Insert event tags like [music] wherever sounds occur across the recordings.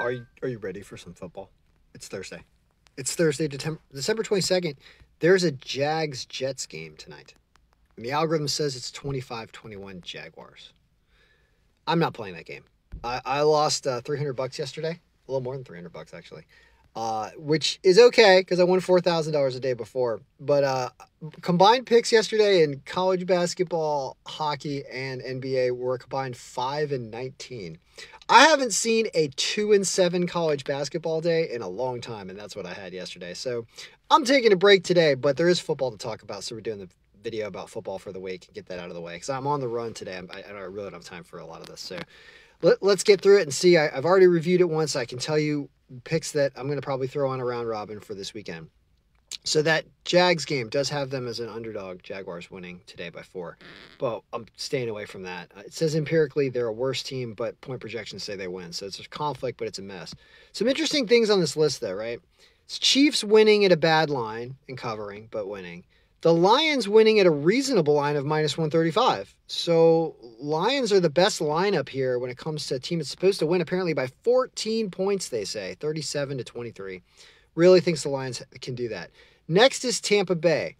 Are you, are you ready for some football? It's Thursday. It's Thursday, December December 22nd. There's a Jags Jets game tonight. And the algorithm says it's 25 21 Jaguars. I'm not playing that game. I, I lost uh, 300 bucks yesterday, a little more than 300 bucks actually, uh, which is okay because I won $4,000 a day before. But uh, combined picks yesterday in college basketball, hockey, and NBA were combined 5 and 19. I haven't seen a 2 and 7 college basketball day in a long time, and that's what I had yesterday. So I'm taking a break today, but there is football to talk about. So we're doing the video about football for the week and get that out of the way because I'm on the run today. I, I really don't have time for a lot of this. So let, us get through it and see. I, I've already reviewed it once. I can tell you picks that I'm going to probably throw on a round robin for this weekend. So that Jags game does have them as an underdog. Jaguars winning today by four, but I'm staying away from that. Uh, it says empirically they're a worse team, but point projections say they win. So it's a conflict, but it's a mess. Some interesting things on this list, though, right? It's Chiefs winning at a bad line and covering, but winning. The Lions winning at a reasonable line of minus 135. So Lions are the best lineup here when it comes to a team that's supposed to win apparently by 14 points, they say, 37 to 23. Really thinks the Lions can do that. Next is Tampa Bay.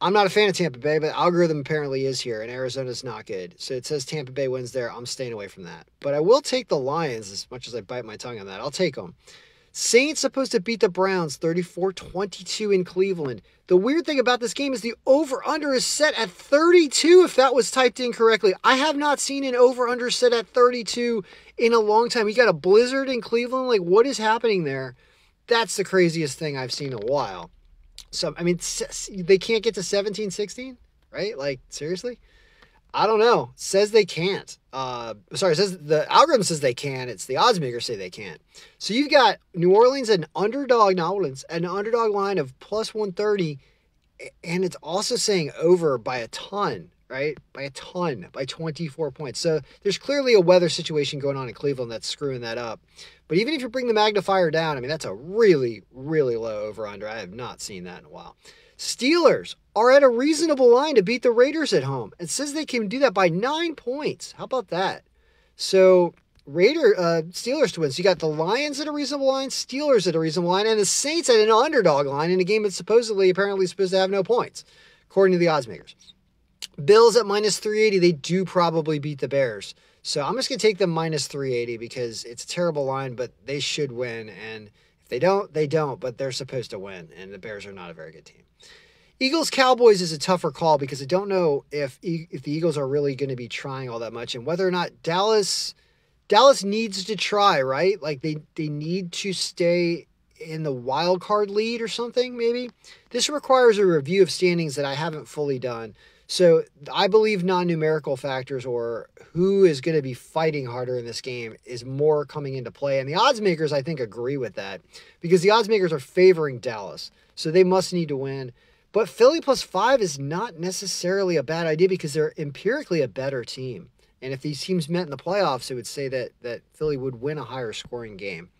I'm not a fan of Tampa Bay, but algorithm apparently is here, and Arizona's not good. So it says Tampa Bay wins there. I'm staying away from that. But I will take the Lions as much as I bite my tongue on that. I'll take them. Saints supposed to beat the Browns 34 22 in Cleveland. The weird thing about this game is the over under is set at 32 if that was typed in correctly. I have not seen an over under set at 32 in a long time. You got a blizzard in Cleveland. Like, what is happening there? That's the craziest thing I've seen in a while. So, I mean, they can't get to 17 16, right? Like, seriously? I don't know. Says they can't. Uh, sorry, says the algorithm says they can. It's the odds makers say they can't. So you've got New Orleans an underdog, New Orleans an underdog line of plus one thirty, and it's also saying over by a ton, right? By a ton, by twenty four points. So there's clearly a weather situation going on in Cleveland that's screwing that up. But even if you bring the magnifier down, I mean that's a really, really low over under. I have not seen that in a while. Steelers are at a reasonable line to beat the Raiders at home. It says they can do that by nine points. How about that? So Raider uh, Steelers to win. So you got the Lions at a reasonable line, Steelers at a reasonable line, and the Saints at an underdog line in a game that's supposedly apparently supposed to have no points, according to the odds makers. Bills at minus 380. They do probably beat the Bears. So I'm just gonna take them minus 380 because it's a terrible line, but they should win. And if they don't, they don't, but they're supposed to win. And the Bears are not a very good team. Eagles Cowboys is a tougher call because I don't know if if the Eagles are really going to be trying all that much and whether or not Dallas Dallas needs to try, right? Like they they need to stay in the wild card lead or something maybe. This requires a review of standings that I haven't fully done. So I believe non-numerical factors or who is going to be fighting harder in this game is more coming into play and the odds makers I think agree with that because the odds makers are favoring Dallas. So they must need to win. But Philly plus five is not necessarily a bad idea because they're empirically a better team. And if these teams met in the playoffs, it would say that that Philly would win a higher scoring game.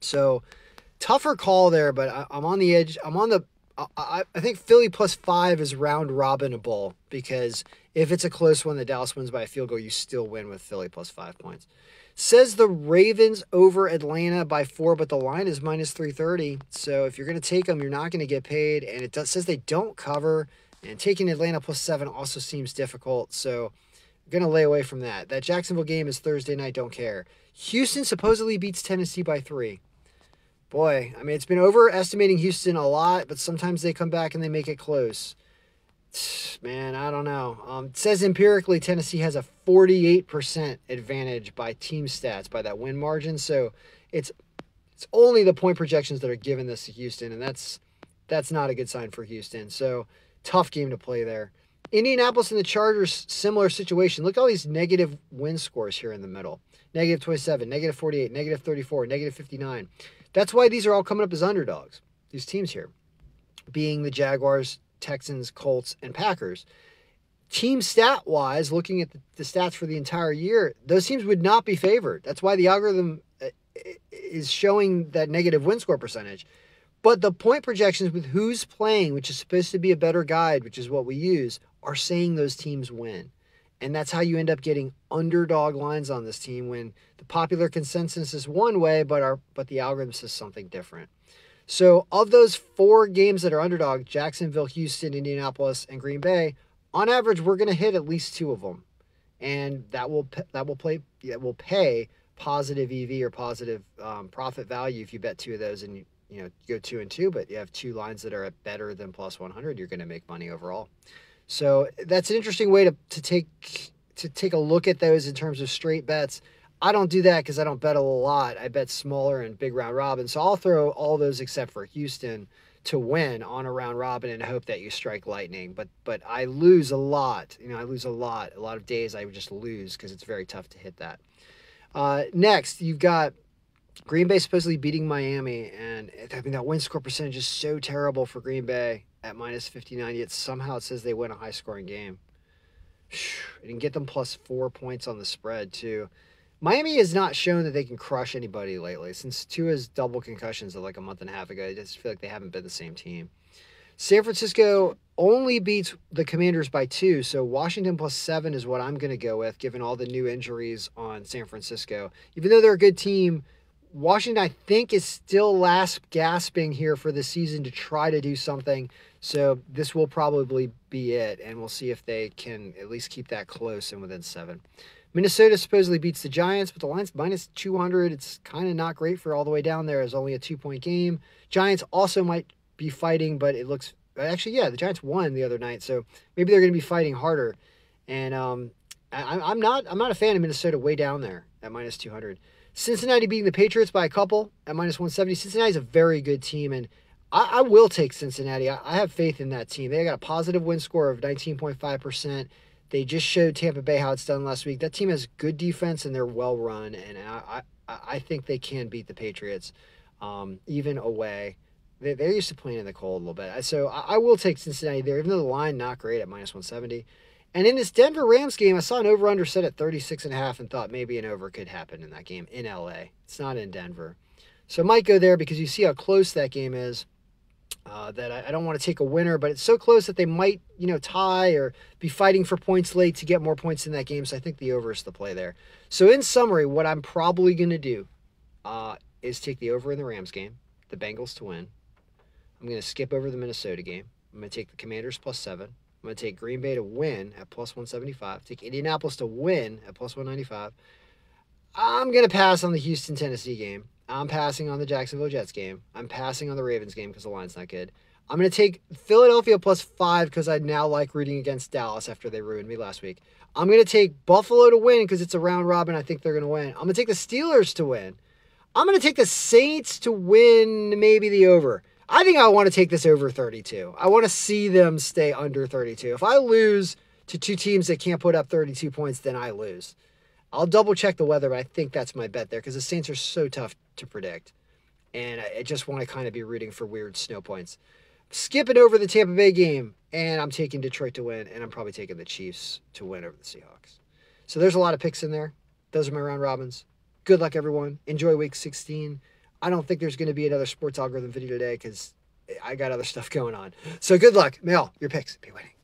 So tougher call there, but I, am on the edge. I'm on the. I, I think Philly plus five is round robinable because if it's a close one, the Dallas wins by a field goal, you still win with Philly plus five points. Says the Ravens over Atlanta by four, but the line is minus 330. So if you're going to take them, you're not going to get paid. And it does, says they don't cover. And taking Atlanta plus seven also seems difficult. So I'm going to lay away from that. That Jacksonville game is Thursday night. Don't care. Houston supposedly beats Tennessee by three. Boy, I mean, it's been overestimating Houston a lot, but sometimes they come back and they make it close. Man, I don't know. Um, it says empirically Tennessee has a 48% advantage by team stats by that win margin. So it's it's only the point projections that are given this to Houston, and that's that's not a good sign for Houston. So tough game to play there. Indianapolis and the Chargers, similar situation. Look at all these negative win scores here in the middle. Negative 27, negative 48, negative 34, negative 59. That's why these are all coming up as underdogs. These teams here, being the Jaguars, Texans, Colts, and Packers. Team stat wise, looking at the, stats for the entire year, those teams would not be favored. That's why the algorithm uh, is showing that negative win score percentage. But the point projections with who's playing, which is supposed to be a better guide, which is what we use, are saying those teams win. And that's how you end up getting underdog lines on this team when the popular consensus is one way, but our but the algorithm says something different. So of those four games that are underdog, Jacksonville, Houston, Indianapolis, and Green Bay, on average, we're going to hit at least two of them, and that will that will play that will pay positive EV or positive um, profit value if you bet two of those and you, you know go two and two, but you have two lines that are at better than plus 100, you're going to make money overall. So that's an interesting way to, to take to take a look at those in terms of straight bets. I don't do that because I don't bet a lot. I bet smaller and big round robin. So I'll throw all those except for Houston to win on a round robin and hope that you strike lightning. But but I lose a lot. You know, I lose a lot. A lot of days I just lose because it's very tough to hit that. Uh, next, you've got Green Bay supposedly beating Miami, and I mean that win score percentage is so terrible for Green Bay at minus 59. Yet somehow it says they win a high scoring game. And get them plus four points on the spread too. Miami has not shown that they can crush anybody lately. Since Tua's double concussions of like a month and a half ago, I just feel like they haven't been the same team. San Francisco only beats the Commanders by two, so Washington plus seven is what I'm going to go with, given all the new injuries on San Francisco. Even though they're a good team, Washington, I think, is still last gasping here for the season to try to do something. So this will probably be it, and we'll see if they can at least keep that close and within seven. Minnesota supposedly beats the Giants, but the line's minus 200. It's kind of not great for all the way down there. It's only a two point game. Giants also might be fighting, but it looks actually, yeah, the Giants won the other night, so maybe they're going to be fighting harder. And um, I, am not I'm not a fan of Minnesota way down there at minus 200. Cincinnati beating the Patriots by a couple at minus 170. Cincinnati's a very good team, and I, I will take Cincinnati. I, I have faith in that team. They got a positive win score of 19.5 percent they just showed Tampa Bay how it's done last week. That team has good defense and they're well run, and I I, I think they can beat the Patriots, um, even away. They, they're used to playing in the cold a little bit, so I, I will take Cincinnati there, even though the line not great at minus one seventy. And in this Denver Rams game, I saw an over under set at 36 and a half and thought maybe an over could happen in that game in LA. It's not in Denver. So might go there because you see how close that game is uh, that I, I, don't want to take a winner, but it's so close that they might, you know, tie or be fighting for points late to get more points in that game. So I think the over is the play there. So in summary, what I'm probably going to do uh, is take the over in the Rams game, the Bengals to win. I'm going to skip over the Minnesota game. I'm going to take the Commanders plus seven. I'm going to take Green Bay to win at plus 175. Take Indianapolis to win at plus 195. I'm going to pass on the Houston Tennessee game. I'm passing on the Jacksonville Jets game. I'm passing on the Ravens game because the line's not good. I'm going to take Philadelphia plus five because I now like rooting against Dallas after they ruined me last week. I'm going to take Buffalo to win because it's a round robin. I think they're going to win. I'm going to take the Steelers to win. I'm going to take the Saints to win maybe the over. I think I want to take this over 32. I want to see them stay under 32. If I lose to two teams that can't put up 32 points, then I lose. I'll double check the weather, but I think that's my bet there because the Saints are so tough to predict. And I just want to kind of be rooting for weird snow points. Skipping over the Tampa Bay game, and I'm taking Detroit to win, and I'm probably taking the Chiefs to win over the Seahawks. So there's a lot of picks in there. Those are my round robins. Good luck, everyone. Enjoy week 16. I don't think there's going to be another sports algorithm video today because I got other stuff [laughs] going on. So good luck. Mel, your picks. Be winning.